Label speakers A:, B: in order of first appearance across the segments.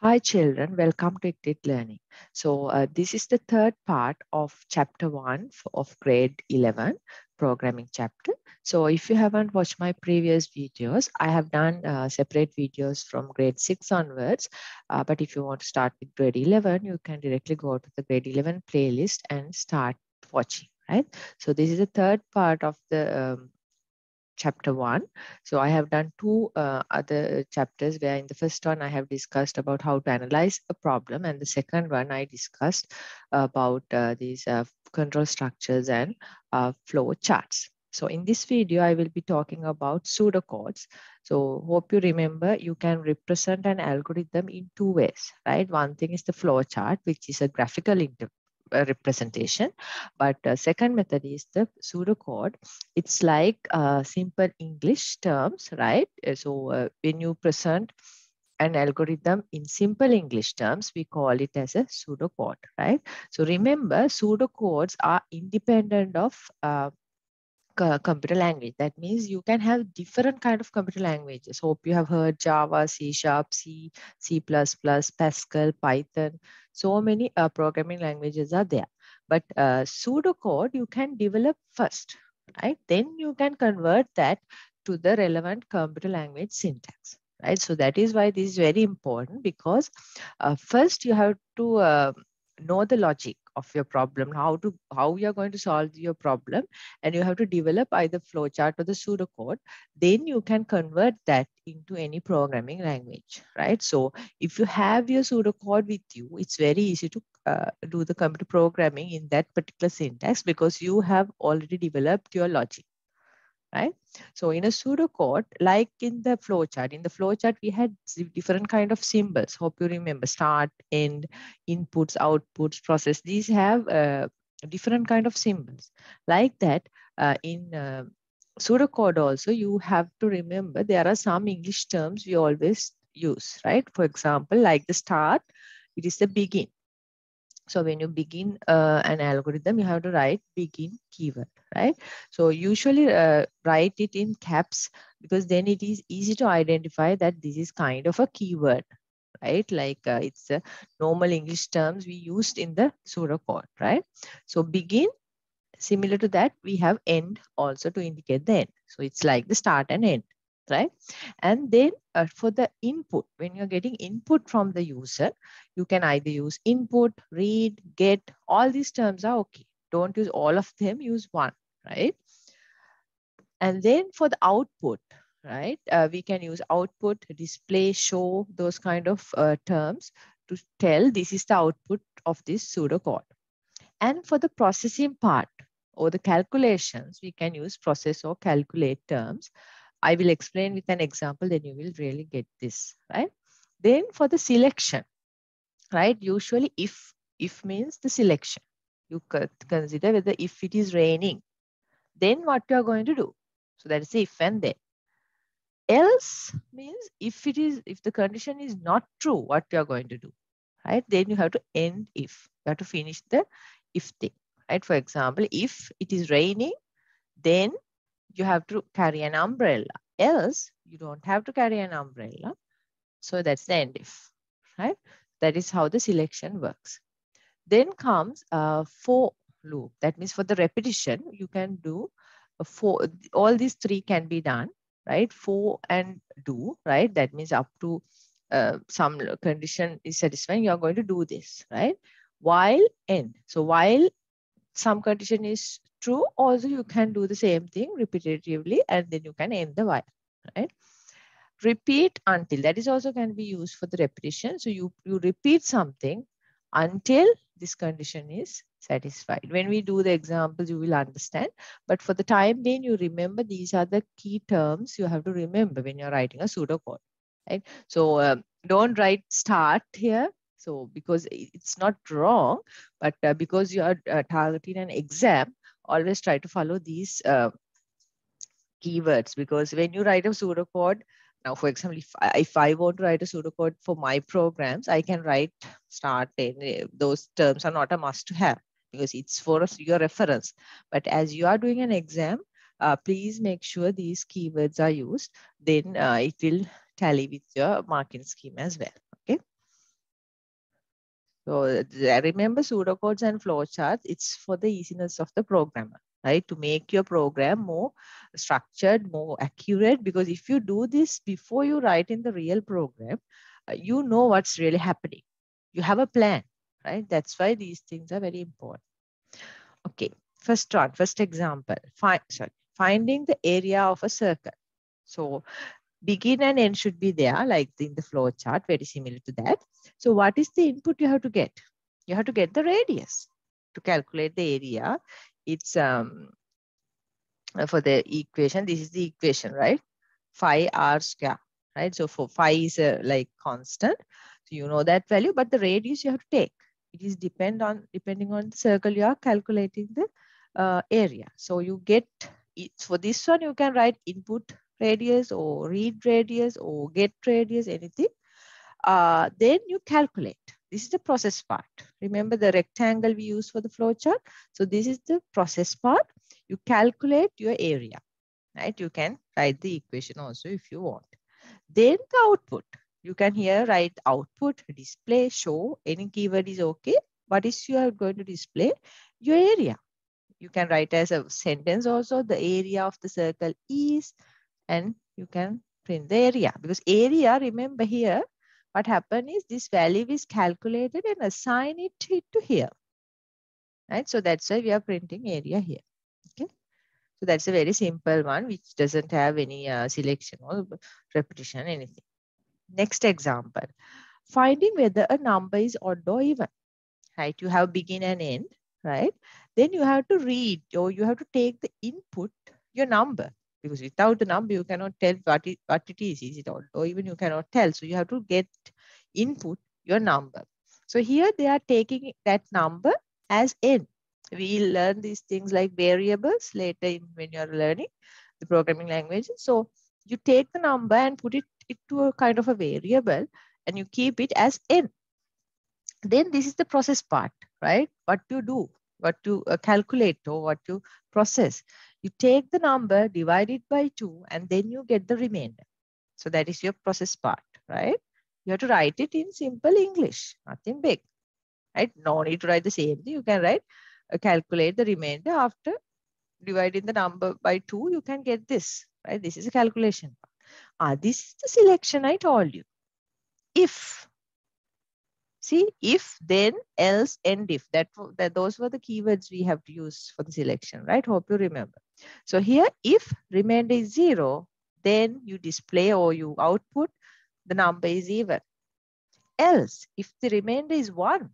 A: Hi children, welcome to Iklid Learning. So uh, this is the third part of chapter one of grade 11 programming chapter. So if you haven't watched my previous videos, I have done uh, separate videos from grade six onwards. Uh, but if you want to start with grade 11, you can directly go to the grade 11 playlist and start watching, right? So this is the third part of the um, chapter one. So I have done two uh, other chapters where in the first one I have discussed about how to analyze a problem and the second one I discussed about uh, these uh, control structures and uh, flow charts. So in this video, I will be talking about pseudocodes. So hope you remember you can represent an algorithm in two ways, right? One thing is the flow chart, which is a graphical inter representation. But uh, second method is the pseudocode. It's like uh, simple English terms, right? Uh, so uh, when you present an algorithm in simple English terms, we call it as a pseudocode, right? So remember, pseudocodes are independent of uh, computer language. That means you can have different kind of computer languages. Hope you have heard Java, C Sharp, C, C++, Pascal, Python. So many uh, programming languages are there. But uh, pseudocode you can develop first, right? Then you can convert that to the relevant computer language syntax, right? So that is why this is very important because uh, first you have to uh, know the logic of your problem, how to how you're going to solve your problem, and you have to develop either flowchart or the pseudocode. Then you can convert that into any programming language, right? So if you have your pseudocode with you, it's very easy to uh, do the computer programming in that particular syntax because you have already developed your logic right? So in a pseudocode, like in the flowchart, in the flowchart, we had different kind of symbols. Hope you remember start, end, inputs, outputs, process. These have uh, different kind of symbols. Like that, uh, in uh, pseudocode also, you have to remember there are some English terms we always use, right? For example, like the start, it is the begin. So when you begin uh, an algorithm, you have to write begin keyword, right? So usually uh, write it in caps because then it is easy to identify that this is kind of a keyword, right? Like uh, it's a normal English terms we used in the pseudocode, right? So begin, similar to that, we have end also to indicate the end. So it's like the start and end right? And then uh, for the input, when you're getting input from the user, you can either use input, read, get, all these terms are okay. Don't use all of them, use one, right? And then for the output, right, uh, we can use output, display, show, those kind of uh, terms to tell this is the output of this pseudocode. And for the processing part or the calculations, we can use process or calculate terms. I will explain with an example, then you will really get this, right? Then for the selection, right? Usually if, if means the selection. You consider whether if it is raining, then what you are going to do. So that is if and then. Else means if it is, if the condition is not true, what you are going to do, right? Then you have to end if. You have to finish the if thing, right? For example, if it is raining, then you have to carry an umbrella. Else, you don't have to carry an umbrella. So that's the end if, right? That is how the selection works. Then comes a for loop. That means for the repetition, you can do a for, all these three can be done, right? For and do, right? That means up to uh, some condition is satisfying, you are going to do this, right? While end. So while some condition is true, also you can do the same thing repetitively and then you can end the while, right? Repeat until, that is also can be used for the repetition. So you, you repeat something until this condition is satisfied. When we do the examples, you will understand. But for the time being, you remember these are the key terms you have to remember when you're writing a pseudocode, right? So um, don't write start here. So because it's not wrong, but uh, because you are uh, targeting an exam, always try to follow these uh, keywords because when you write a pseudocode, now for example, if I, if I want to write a pseudocode for my programs, I can write start and those terms are not a must to have because it's for your reference. But as you are doing an exam, uh, please make sure these keywords are used. Then uh, it will tally with your marking scheme as well. So remember pseudocodes and flowcharts, it's for the easiness of the programmer, right? To make your program more structured, more accurate, because if you do this before you write in the real program, uh, you know what's really happening. You have a plan, right? That's why these things are very important. Okay, first one, first example, find, sorry, finding the area of a circle. So begin and end should be there like in the flow chart, very similar to that. So what is the input you have to get? You have to get the radius to calculate the area. It's um, for the equation, this is the equation, right? Phi r square, right? So for phi is a like constant. So you know that value, but the radius you have to take. It is depend on depending on the circle you are calculating the uh, area. So you get for this one, you can write input radius or read radius or get radius, anything. Uh, then you calculate. This is the process part. Remember the rectangle we use for the flowchart. So this is the process part. You calculate your area, right? You can write the equation also if you want. Then the output. You can here write output, display, show, any keyword is okay. What is you are going to display? Your area. You can write as a sentence also, the area of the circle is, and you can print the area because area, remember here, what happened is this value is calculated and assign it to here. Right, so that's why we are printing area here. Okay, so that's a very simple one which doesn't have any uh, selection or repetition, anything. Next example, finding whether a number is odd or even. Right, you have begin and end, right? Then you have to read or you have to take the input, your number, because without the number, you cannot tell what it, what it is. Is it odd or even you cannot tell. So you have to get input, your number. So here they are taking that number as n. We'll learn these things like variables later in, when you're learning the programming languages. So you take the number and put it into a kind of a variable and you keep it as n. Then this is the process part, right? What you do, what you uh, calculate or what you process. You take the number, divide it by two, and then you get the remainder. So that is your process part, right? You have to write it in simple English, nothing big, right? No need to write the same thing. You can write, uh, calculate the remainder after dividing the number by two, you can get this, right? This is a calculation. Ah, this is the selection I told you. If, see, if, then, else, and if. That, that Those were the keywords we have to use for the selection, right? Hope you remember. So here, if remainder is zero, then you display or you output the number is even. Else, if the remainder is one,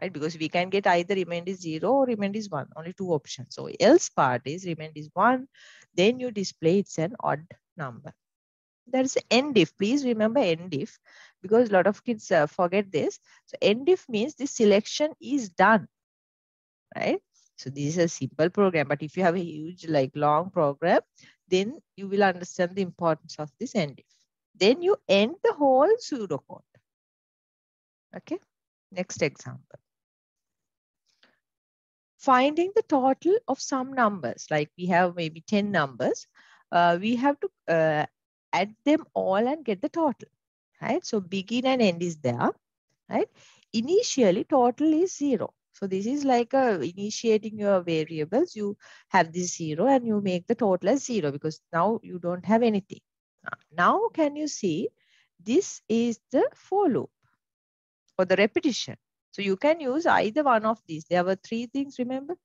A: right? Because we can get either remainder is zero or remainder is one, only two options. So else part is remainder is one, then you display it's an odd number. That's end if. Please remember end if because a lot of kids uh, forget this. So end if means the selection is done, right? So this is a simple program, but if you have a huge like long program, then you will understand the importance of this end if. Then you end the whole pseudocode. Okay, next example. Finding the total of some numbers, like we have maybe 10 numbers, uh, we have to uh, add them all and get the total, right? So begin and end is there, right? Initially, total is zero. So this is like a initiating your variables. You have this zero and you make the total as zero because now you don't have anything. Now can you see this is the for loop or the repetition. So you can use either one of these. There were three things, remember?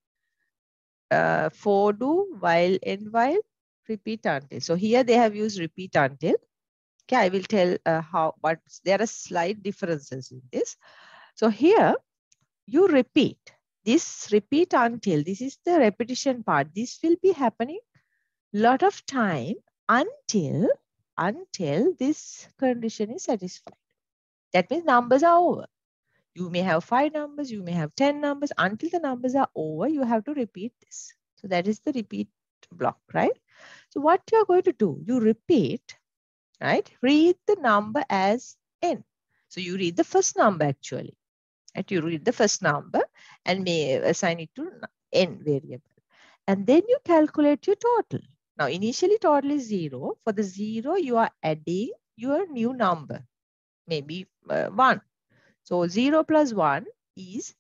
A: Uh, for do, while, and while, repeat until. So here they have used repeat until. Okay, I will tell uh, how, but there are slight differences in this. So here you repeat this repeat until this is the repetition part. This will be happening lot of time until until this condition is satisfied. That means numbers are over. You may have five numbers, you may have 10 numbers. Until the numbers are over, you have to repeat this. So that is the repeat block, right? So what you're going to do, you repeat, right? Read the number as n. So you read the first number actually. You read the first number and may assign it to n variable. And then you calculate your total. Now, initially total is zero. For the zero, you are adding your new number, maybe uh, one. So 0 plus 1 is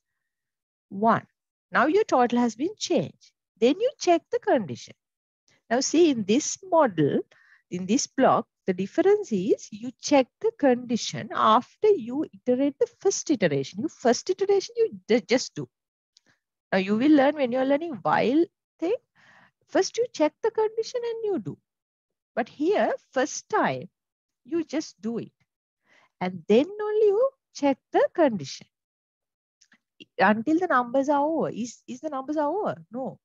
A: 1. Now your total has been changed. Then you check the condition. Now see in this model, in this block, the difference is you check the condition after you iterate the first iteration. You first iteration, you just do. Now you will learn when you're learning while thing, first you check the condition and you do. But here, first time, you just do it. And then only you check the condition. Until the numbers are over. Is, is the numbers are over? No.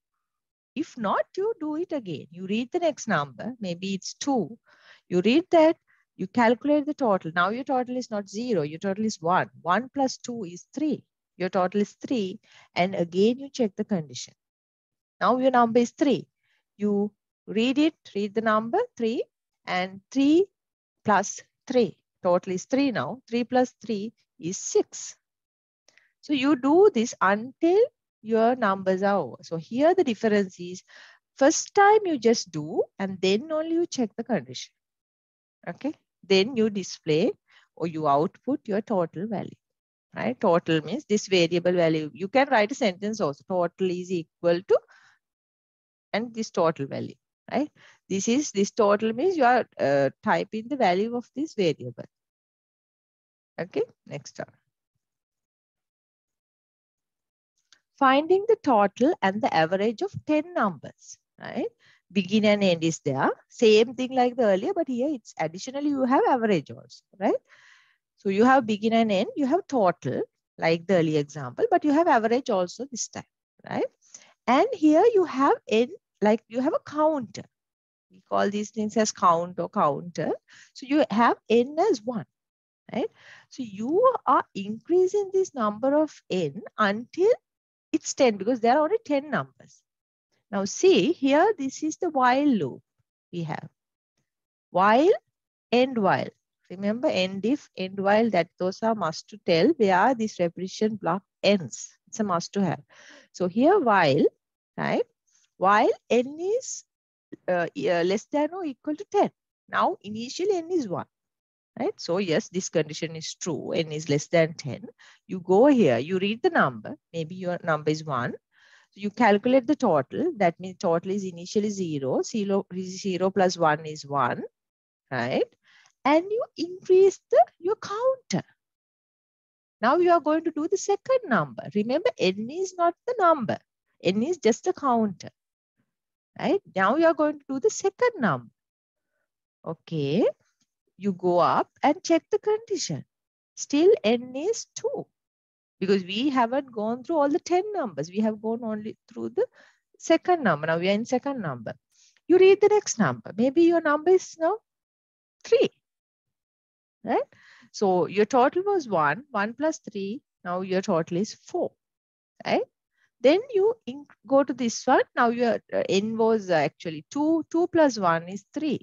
A: If not, you do it again. You read the next number. Maybe it's 2. You read that. You calculate the total. Now your total is not 0. Your total is 1. 1 plus 2 is 3. Your total is 3. And again, you check the condition. Now your number is 3. You read it, read the number 3 and 3 plus 3. Total is 3 now. 3 plus 3 is 6. So you do this until your numbers are over. So here the difference is first time you just do and then only you check the condition. Okay. Then you display or you output your total value. Right. Total means this variable value. You can write a sentence also. Total is equal to and this total value right? This is this total means you are uh, typing the value of this variable. Okay, next one. Finding the total and the average of 10 numbers, right? Begin and end is there. Same thing like the earlier, but here it's additionally you have average also, right? So you have begin and end, you have total like the earlier example, but you have average also this time, right? And here you have n like you have a counter. We call these things as count or counter. So you have n as 1, right? So you are increasing this number of n until it's 10 because there are only 10 numbers. Now see here, this is the while loop we have. While, end while. Remember end if, end while, that those are must to tell where this repetition block ends. It's a must to have. So here while, right? while n is uh, less than or equal to 10. Now, initially n is 1, right? So yes, this condition is true. n is less than 10. You go here, you read the number. Maybe your number is 1. You calculate the total. That means total is initially 0. 0, 0 plus 1 is 1, right? And you increase the your counter. Now you are going to do the second number. Remember, n is not the number. n is just a counter right? Now you are going to do the second number. Okay, you go up and check the condition. Still n is 2 because we haven't gone through all the 10 numbers. We have gone only through the second number. Now we are in second number. You read the next number. Maybe your number is now 3, right? So your total was 1, 1 plus 3. Now your total is 4, right? Then you go to this one. Now your uh, n was uh, actually 2. 2 plus 1 is 3.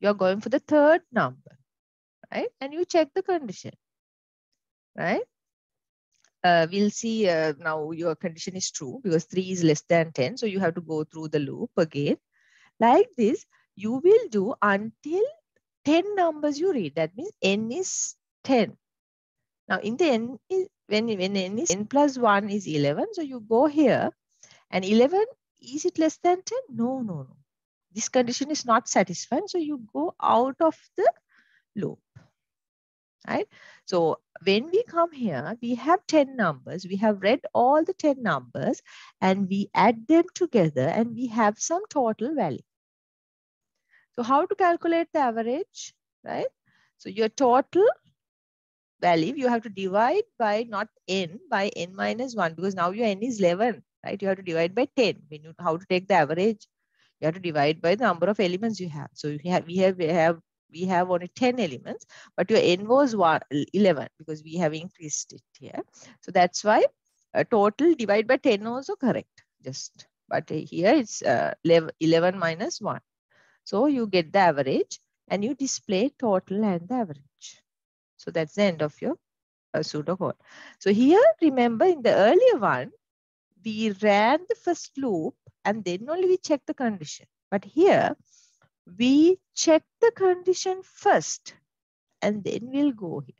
A: You're going for the third number, right? And you check the condition, right? Uh, we'll see uh, now your condition is true because 3 is less than 10. So you have to go through the loop again. Like this, you will do until 10 numbers you read. That means n is 10. Now in the n is when, when n is n plus 1 is 11, so you go here and 11, is it less than 10? No, no, no. This condition is not satisfied. So you go out of the loop, right? So when we come here, we have 10 numbers. We have read all the 10 numbers and we add them together and we have some total value. So how to calculate the average, right? So your total value, you have to divide by not n, by n minus 1 because now your n is 11, right? You have to divide by 10. When you how to take the average, you have to divide by the number of elements you have. So we have we have we have we have only 10 elements, but your n was one, 11 because we have increased it here. So that's why a total divide by 10 also correct. Just but here it's uh, 11 minus 1. So you get the average and you display total and the average. So that's the end of your uh, pseudocode. So here, remember in the earlier one, we ran the first loop and then only we check the condition. But here, we check the condition first and then we'll go here.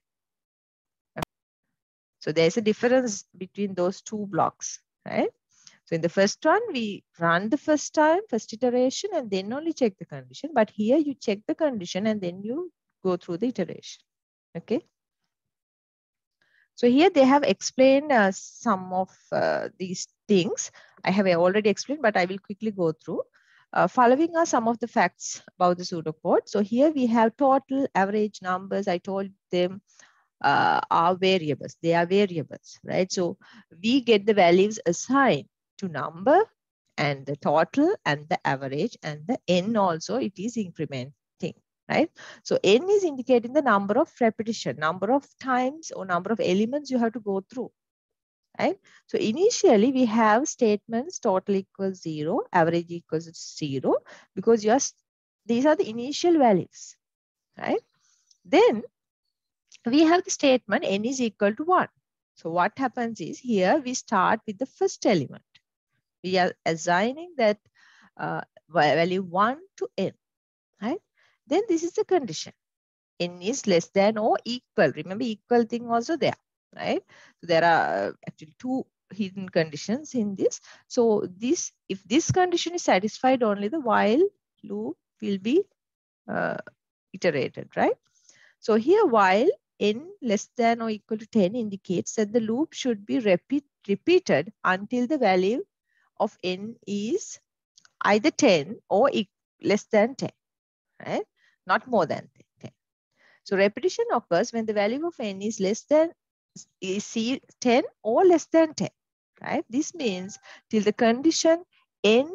A: So there's a difference between those two blocks, right? So in the first one, we run the first time, first iteration, and then only check the condition. But here you check the condition and then you go through the iteration, okay? So here they have explained uh, some of uh, these things. I have already explained, but I will quickly go through. Uh, following are some of the facts about the pseudocode. So here we have total average numbers. I told them uh, are variables. They are variables, right? So we get the values assigned to number and the total and the average and the n also it is incrementing, right? So n is indicating the number of repetition, number of times or number of elements you have to go through, right? So initially we have statements total equals zero, average equals zero because just these are the initial values, right? Then we have the statement n is equal to one. So what happens is here we start with the first element we are assigning that uh, value 1 to n, right? Then this is the condition. n is less than or equal. Remember equal thing also there, right? So there are uh, actually two hidden conditions in this. So this, if this condition is satisfied, only the while loop will be uh, iterated, right? So here while n less than or equal to 10 indicates that the loop should be repeat, repeated until the value of n is either 10 or less than 10, right? Not more than 10. So repetition occurs when the value of n is less than is 10 or less than 10, right? This means till the condition n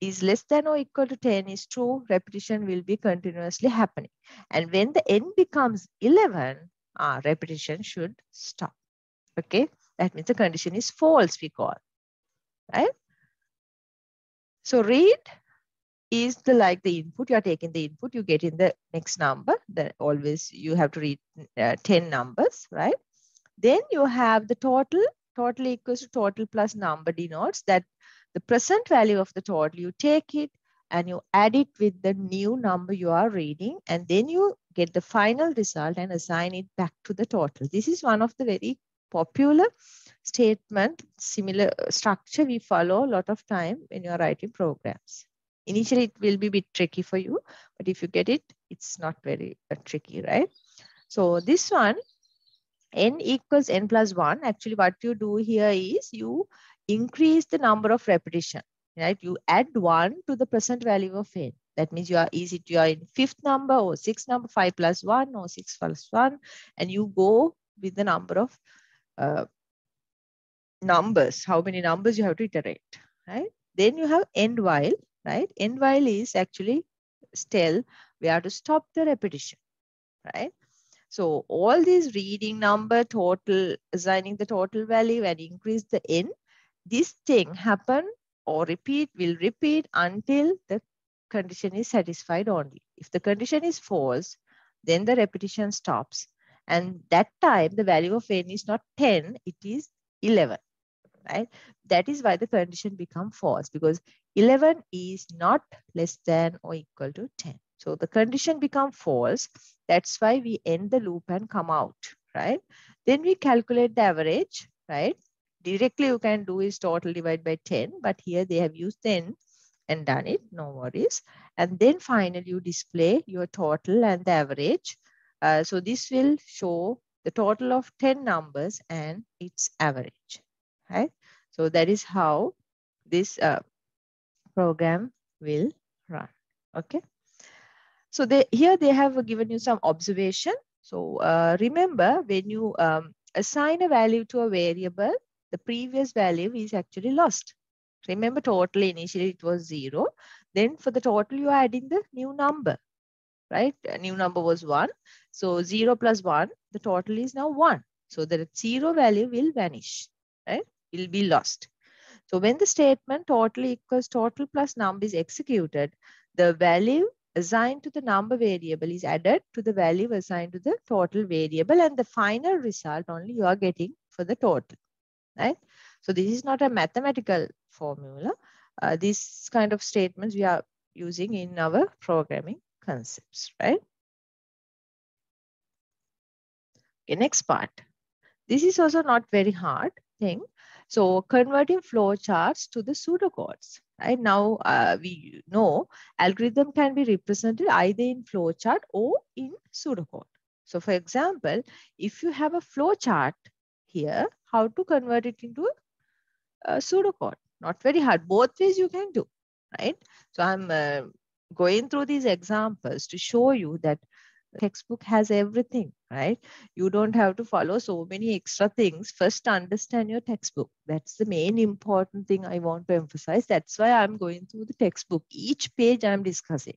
A: is less than or equal to 10 is true, repetition will be continuously happening. And when the n becomes 11, uh, repetition should stop. Okay, that means the condition is false, we call, right? So read is the like the input you are taking the input you get in the next number then always you have to read uh, 10 numbers right then you have the total total equals to total plus number denotes that the present value of the total you take it and you add it with the new number you are reading and then you get the final result and assign it back to the total this is one of the very popular statement, similar structure we follow a lot of time when you're writing programs. Initially, it will be a bit tricky for you, but if you get it, it's not very uh, tricky, right? So this one, n equals n plus 1. Actually, what you do here is you increase the number of repetition, right? You add 1 to the present value of n. That means you are is it you are in fifth number or sixth number, 5 plus 1 or 6 plus 1, and you go with the number of uh, numbers, how many numbers you have to iterate, right? Then you have end while, right? End while is actually still we have to stop the repetition, right? So all these reading number, total, assigning the total value and increase the n, this thing happen or repeat will repeat until the condition is satisfied only. If the condition is false, then the repetition stops. And that time the value of n is not 10, it is 11 right? That is why the condition become false because 11 is not less than or equal to 10. So the condition become false. That's why we end the loop and come out, right? Then we calculate the average, right? Directly you can do is total divide by 10, but here they have used 10 and done it, no worries. And then finally you display your total and the average. Uh, so this will show the total of 10 numbers and its average right? So that is how this uh, program will run, okay? So they, here they have given you some observation. So uh, remember when you um, assign a value to a variable, the previous value is actually lost. Remember total initially it was zero. Then for the total you are adding the new number, right? A new number was one. So zero plus one, the total is now one. So the zero value will vanish, right? Will be lost. So when the statement total equals total plus number is executed, the value assigned to the number variable is added to the value assigned to the total variable and the final result only you are getting for the total, right? So this is not a mathematical formula. Uh, these kind of statements we are using in our programming concepts, right? Okay, next part. This is also not very hard thing. So converting flowcharts to the pseudocodes. Right now, uh, we know algorithm can be represented either in flowchart or in pseudocode. So for example, if you have a flowchart here, how to convert it into a pseudocode? Not very hard. Both ways you can do, right? So I'm uh, going through these examples to show you that textbook has everything, right? You don't have to follow so many extra things. First, understand your textbook. That's the main important thing I want to emphasize. That's why I'm going through the textbook. Each page I'm discussing.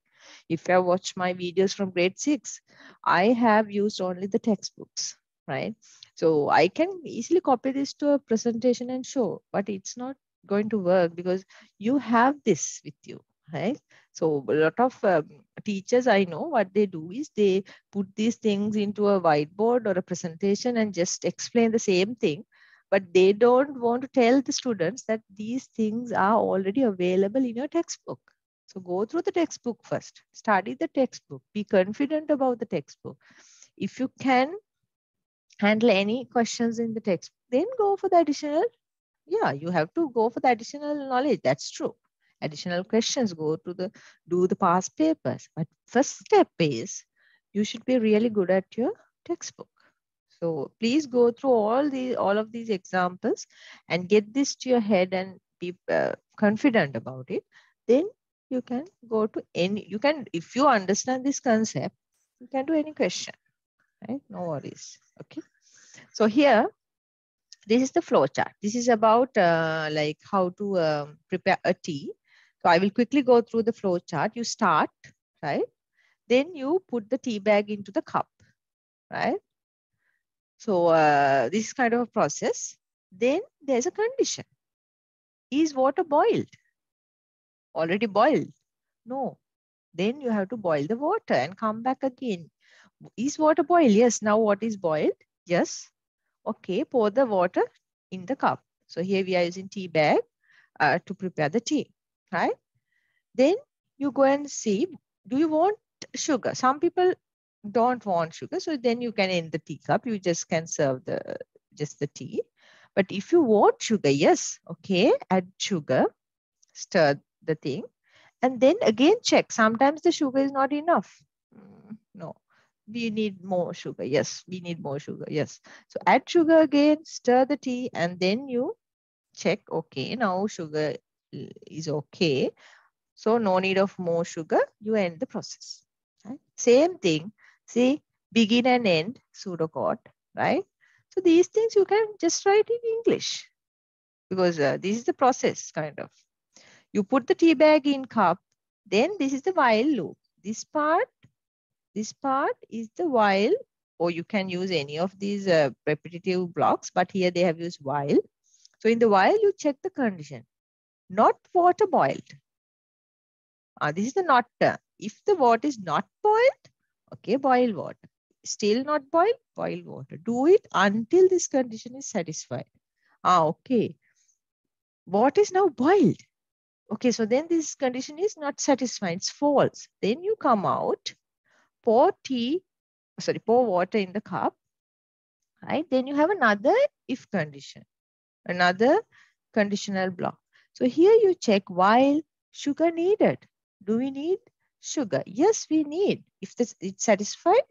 A: If you watch my videos from grade six, I have used only the textbooks, right? So I can easily copy this to a presentation and show, but it's not going to work because you have this with you, right? So a lot of um, teachers I know what they do is they put these things into a whiteboard or a presentation and just explain the same thing. But they don't want to tell the students that these things are already available in your textbook. So go through the textbook first, study the textbook, be confident about the textbook. If you can handle any questions in the text, then go for the additional. Yeah, you have to go for the additional knowledge. That's true additional questions, go to the, do the past papers. But first step is you should be really good at your textbook. So please go through all the all of these examples and get this to your head and be uh, confident about it. Then you can go to any, you can, if you understand this concept, you can do any question, right? No worries, okay? So here, this is the flow chart. This is about uh, like how to um, prepare a tea. So I will quickly go through the flow chart. You start, right? Then you put the tea bag into the cup, right? So uh, this is kind of a process. Then there's a condition. Is water boiled? Already boiled? No. Then you have to boil the water and come back again. Is water boiled? Yes. Now what is boiled? Yes. Okay. Pour the water in the cup. So here we are using tea bag uh, to prepare the tea right? Then you go and see, do you want sugar? Some people don't want sugar. So then you can end the teacup. You just can serve the just the tea. But if you want sugar, yes, okay, add sugar, stir the thing. And then again check. Sometimes the sugar is not enough. Mm, no, we need more sugar. Yes, we need more sugar. Yes. So add sugar again, stir the tea, and then you check, okay, now sugar is okay. So no need of more sugar, you end the process. Right? Same thing, see begin and end pseudocode, right? So these things you can just write in English because uh, this is the process kind of. You put the tea bag in cup, then this is the while loop. This part, this part is the while or you can use any of these uh, repetitive blocks, but here they have used while. So in the while, you check the condition not water boiled. Uh, this is the not term. If the water is not boiled, okay, boil water. Still not boiled, boil water. Do it until this condition is satisfied. Ah, okay. Water is now boiled? Okay, so then this condition is not satisfied, it's false. Then you come out, pour tea, sorry, pour water in the cup, right? Then you have another if condition, another conditional block. So here you check while sugar needed. Do we need sugar? Yes, we need. If this, it's satisfied,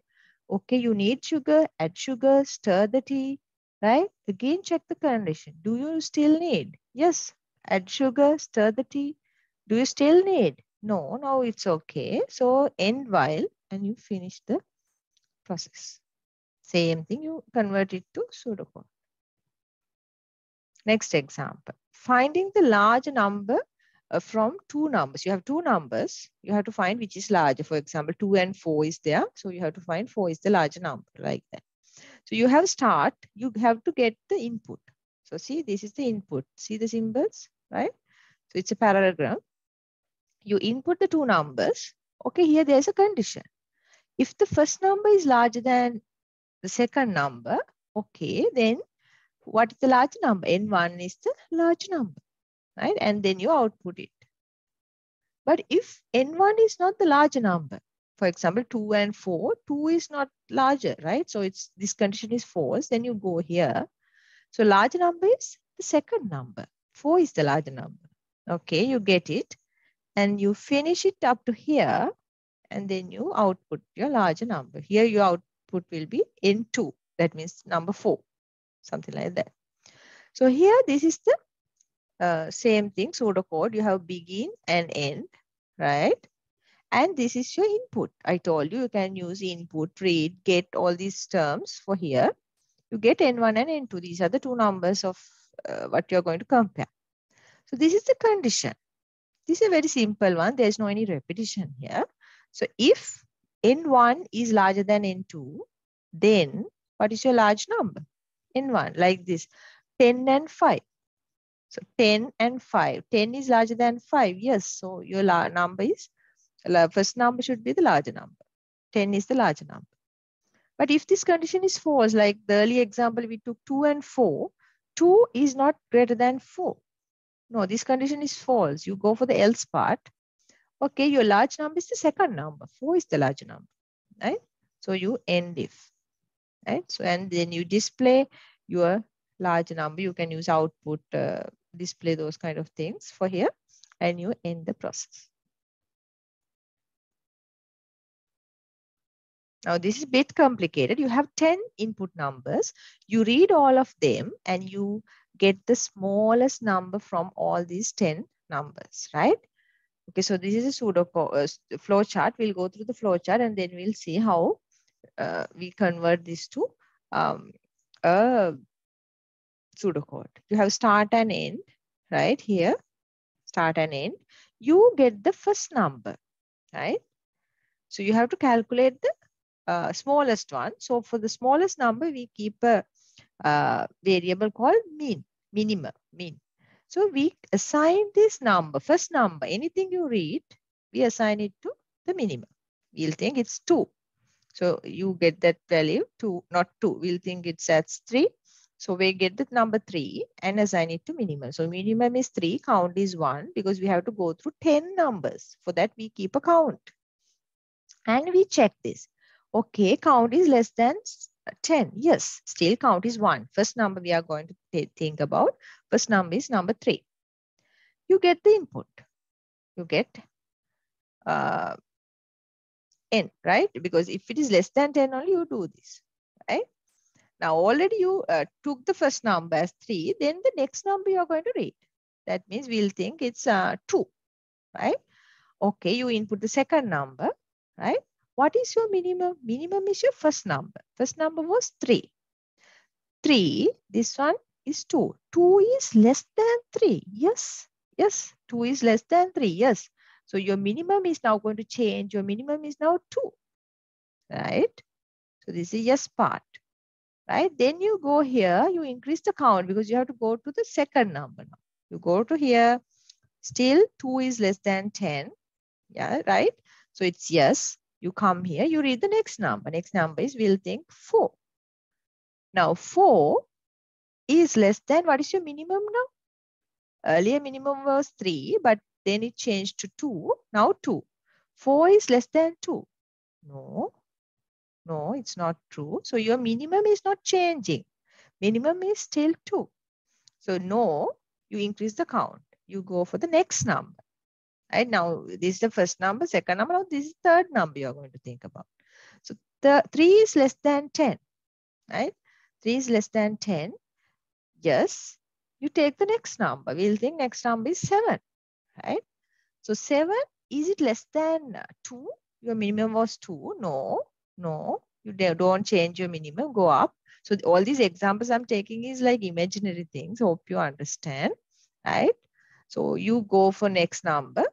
A: okay, you need sugar, add sugar, stir the tea, right? Again, check the condition. Do you still need? Yes, add sugar, stir the tea. Do you still need? No, no, it's okay. So end while and you finish the process. Same thing, you convert it to pseudocode. Next example finding the large number uh, from two numbers. You have two numbers. You have to find which is larger. For example, 2 and 4 is there. So you have to find 4 is the larger number like that. So you have start. You have to get the input. So see, this is the input. See the symbols, right? So it's a parallelogram. You input the two numbers. Okay, here there's a condition. If the first number is larger than the second number, okay, then what is the large number? N1 is the large number, right? And then you output it. But if N1 is not the large number, for example, 2 and 4, 2 is not larger, right? So it's this condition is false. Then you go here. So large number is the second number. 4 is the larger number. Okay, you get it. And you finish it up to here. And then you output your larger number. Here your output will be N2. That means number 4. Something like that. So here this is the uh, same thing, pseudocode. You have begin and end, right? And this is your input. I told you, you can use input, read, get all these terms for here. You get N1 and N2. These are the two numbers of uh, what you're going to compare. So this is the condition. This is a very simple one. There's no any repetition here. So if N1 is larger than N2, then what is your large number? N1, like this, 10 and 5. So 10 and 5. 10 is larger than 5. Yes. So your number is first number should be the larger number. 10 is the larger number. But if this condition is false, like the early example, we took 2 and 4, 2 is not greater than 4. No, this condition is false. You go for the else part. Okay, your large number is the second number. 4 is the larger number, right? So you end if, right? So, and then you display your large number. You can use output, uh, display those kind of things for here, and you end the process. Now this is a bit complicated. You have 10 input numbers. You read all of them and you get the smallest number from all these 10 numbers, right? Okay, so this is a pseudo uh, flow chart. We'll go through the flow chart and then we'll see how uh, we convert this to um, a pseudocode. You have start and end, right? Here, start and end. You get the first number, right? So you have to calculate the uh, smallest one. So for the smallest number, we keep a uh, variable called mean, minimum, mean. So we assign this number, first number, anything you read, we assign it to the minimum. We'll think it's 2. So you get that value 2, not 2. We'll think it's at 3. So we get the number 3 and assign it to minimum. So minimum is 3, count is 1 because we have to go through 10 numbers. For that, we keep a count. And we check this. Okay, count is less than 10. Yes, still count is 1. First number we are going to think about. First number is number 3. You get the input. You get uh, n, right? Because if it is less than 10 only, you do this, right? Now already you uh, took the first number as 3, then the next number you are going to read. That means we'll think it's uh, 2, right? Okay, you input the second number, right? What is your minimum? Minimum is your first number. First number was 3. 3, this one is 2. 2 is less than 3. Yes, yes, 2 is less than 3. Yes. So your minimum is now going to change. Your minimum is now 2. Right? So this is yes part. Right? Then you go here, you increase the count because you have to go to the second number now. You go to here, still 2 is less than 10. Yeah, right? So it's yes. You come here, you read the next number. Next number is, we'll think 4. Now 4 is less than, what is your minimum now? Earlier minimum was 3, but then it changed to 2. Now 2. 4 is less than 2. No, no, it's not true. So your minimum is not changing. Minimum is still 2. So no, you increase the count. You go for the next number. Right now, this is the first number, second number, this is third number you're going to think about. So the 3 is less than 10, right? 3 is less than 10. Yes, you take the next number. We'll think next number is 7, right? So 7, is it less than 2? Your minimum was 2. No, no. You don't change your minimum, go up. So all these examples I'm taking is like imaginary things. Hope you understand, right? So you go for next number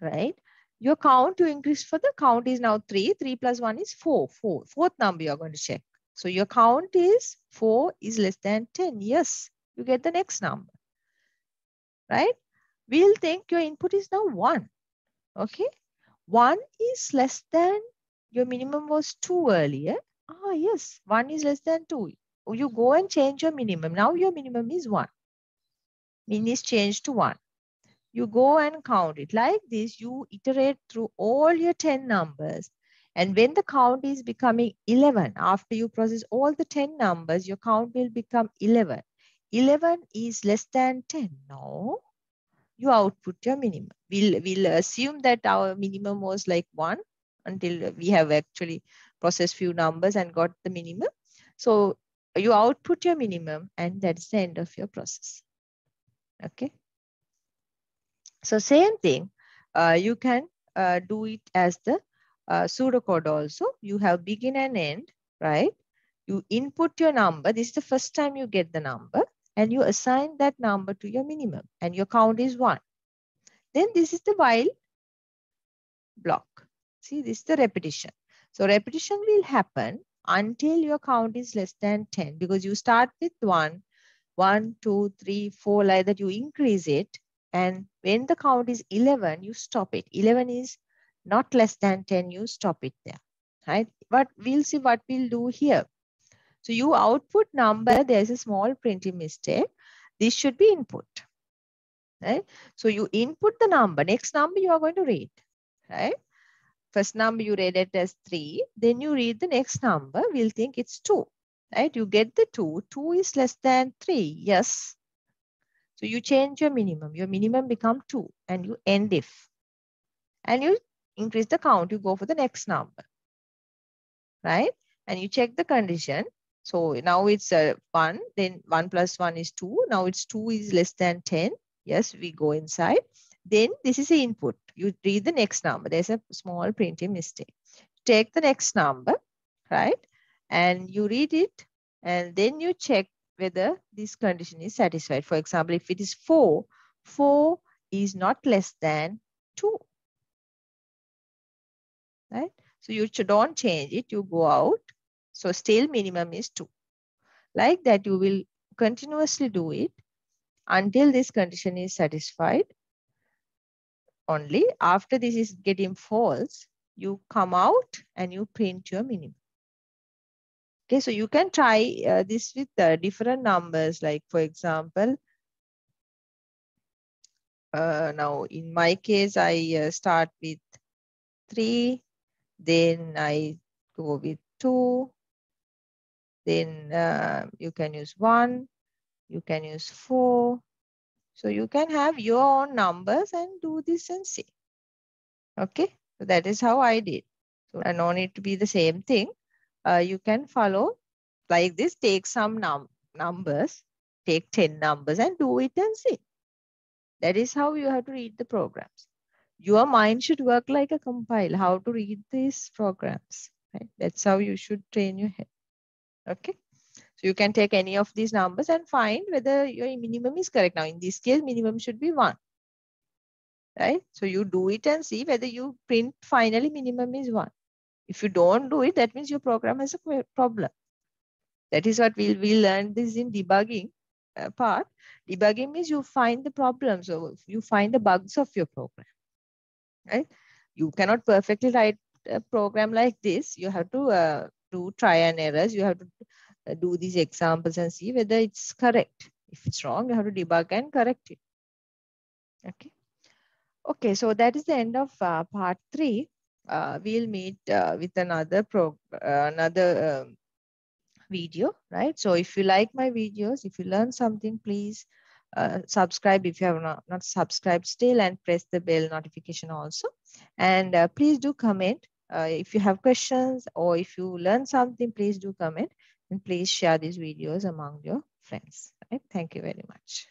A: right? Your count to increase for the count is now 3. 3 plus 1 is 4. 4. Fourth number you're going to check. So your count is 4 is less than 10. Yes, you get the next number. Right? We'll think your input is now 1. Okay? 1 is less than your minimum was 2 earlier. Ah, yes, 1 is less than 2. You go and change your minimum. Now your minimum is 1. Min is changed to 1 you go and count it. Like this, you iterate through all your 10 numbers. And when the count is becoming 11, after you process all the 10 numbers, your count will become 11. 11 is less than 10. No, you output your minimum. We'll, we'll assume that our minimum was like 1 until we have actually processed few numbers and got the minimum. So you output your minimum and that's the end of your process. Okay. So same thing, uh, you can uh, do it as the uh, pseudocode also. You have begin and end, right? You input your number. This is the first time you get the number and you assign that number to your minimum and your count is one. Then this is the while block. See, this is the repetition. So repetition will happen until your count is less than 10 because you start with one, one, two, three, four, like that you increase it. And when the count is 11, you stop it. 11 is not less than 10, you stop it there, right? But we'll see what we'll do here. So you output number, there's a small printing mistake. This should be input, right? So you input the number, next number you are going to read, right? First number you read it as three, then you read the next number, we'll think it's two, right? You get the two, two is less than three, yes. So you change your minimum, your minimum become two and you end if. And you increase the count, you go for the next number, right? And you check the condition. So now it's uh, 1, then 1 plus 1 is 2. Now it's 2 is less than 10. Yes, we go inside. Then this is the input. You read the next number. There's a small printing mistake. Take the next number, right? And you read it and then you check whether this condition is satisfied. For example, if it is 4, 4 is not less than 2. Right? So you don't change it, you go out so still minimum is 2. Like that, you will continuously do it until this condition is satisfied. Only after this is getting false, you come out and you print your minimum. Okay, so you can try uh, this with uh, different numbers. Like for example, uh, now in my case, I uh, start with three, then I go with two, then uh, you can use one, you can use four. So you can have your own numbers and do this and see. Okay, so that is how I did. So I no need to be the same thing. Uh, you can follow like this, take some num numbers, take 10 numbers and do it and see. That is how you have to read the programs. Your mind should work like a compile, how to read these programs. Right? That's how you should train your head. Okay. So you can take any of these numbers and find whether your minimum is correct. Now in this case, minimum should be one. Right? So you do it and see whether you print finally minimum is one. If you don't do it, that means your program has a problem. That is what we'll, we'll learn this in debugging uh, part. Debugging means you find the problems or you find the bugs of your program. Right? You cannot perfectly write a program like this. You have to uh, do try and errors. You have to uh, do these examples and see whether it's correct. If it's wrong, you have to debug and correct it. Okay. Okay, so that is the end of uh, part three. Uh, we'll meet uh, with another pro uh, another um, video, right? So if you like my videos, if you learn something, please uh, subscribe if you have not, not subscribed still and press the bell notification also. And uh, please do comment uh, if you have questions or if you learn something, please do comment and please share these videos among your friends. Right? Thank you very much.